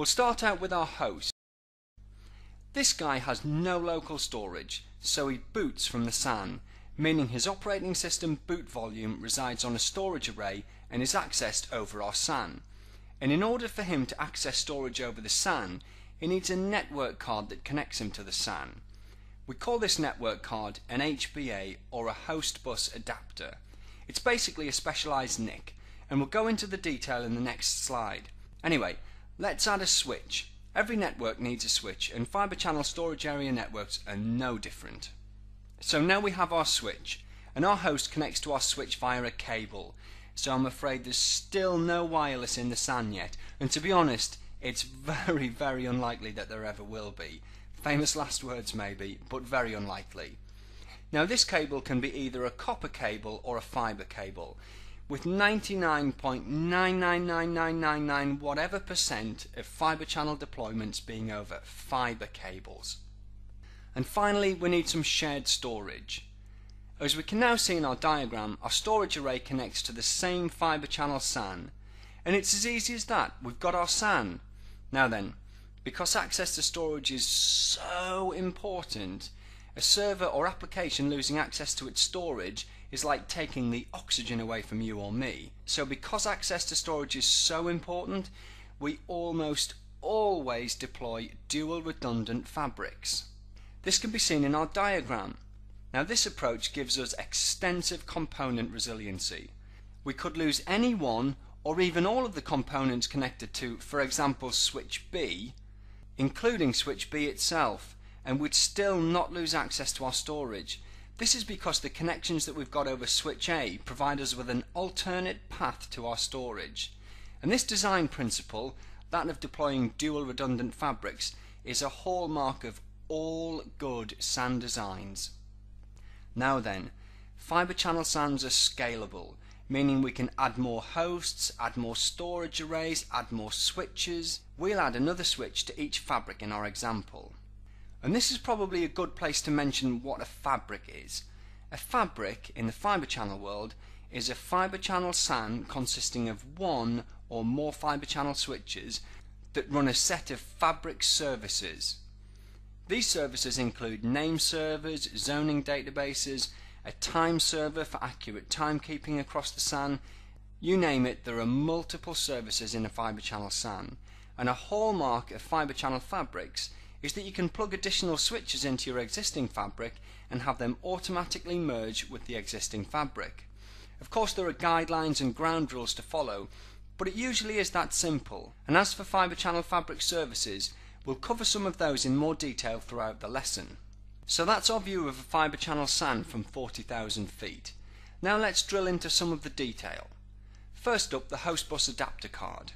We'll start out with our host. This guy has no local storage, so he boots from the SAN, meaning his operating system boot volume resides on a storage array and is accessed over our SAN. And in order for him to access storage over the SAN, he needs a network card that connects him to the SAN. We call this network card an HBA or a host bus adapter. It's basically a specialized NIC, and we'll go into the detail in the next slide. Anyway, let's add a switch. Every network needs a switch, and fiber channel storage area networks are no different. So now we have our switch, and our host connects to our switch via a cable. So I'm afraid there's still no wireless in the SAN yet, and to be honest, it's very, very unlikely that there ever will be. Famous last words maybe, but very unlikely. Now this cable can be either a copper cable or a fiber cable with 99.999999 whatever percent of fiber channel deployments being over fiber cables. And finally, we need some shared storage. As we can now see in our diagram, our storage array connects to the same fiber channel SAN. And it's as easy as that. We've got our SAN. Now then, because access to storage is so important, a server or application losing access to its storage is like taking the oxygen away from you or me. So because access to storage is so important, we almost always deploy dual redundant fabrics. This can be seen in our diagram. Now this approach gives us extensive component resiliency. We could lose any one or even all of the components connected to, for example, switch B, including switch B itself, and we'd still not lose access to our storage this is because the connections that we've got over switch A provide us with an alternate path to our storage. And this design principle, that of deploying dual redundant fabrics, is a hallmark of all good SAN designs. Now then, fiber channel SANs are scalable, meaning we can add more hosts, add more storage arrays, add more switches. We'll add another switch to each fabric in our example. And this is probably a good place to mention what a fabric is. A fabric in the fiber channel world is a fiber channel SAN consisting of one or more fiber channel switches that run a set of fabric services. These services include name servers, zoning databases, a time server for accurate timekeeping across the SAN. You name it, there are multiple services in a fiber channel SAN. And a hallmark of fiber channel fabrics is that you can plug additional switches into your existing fabric and have them automatically merge with the existing fabric. Of course there are guidelines and ground rules to follow, but it usually is that simple. And as for fiber channel fabric services, we'll cover some of those in more detail throughout the lesson. So that's our view of a fiber channel SAN from 40,000 feet. Now let's drill into some of the detail. First up, the host bus adapter card.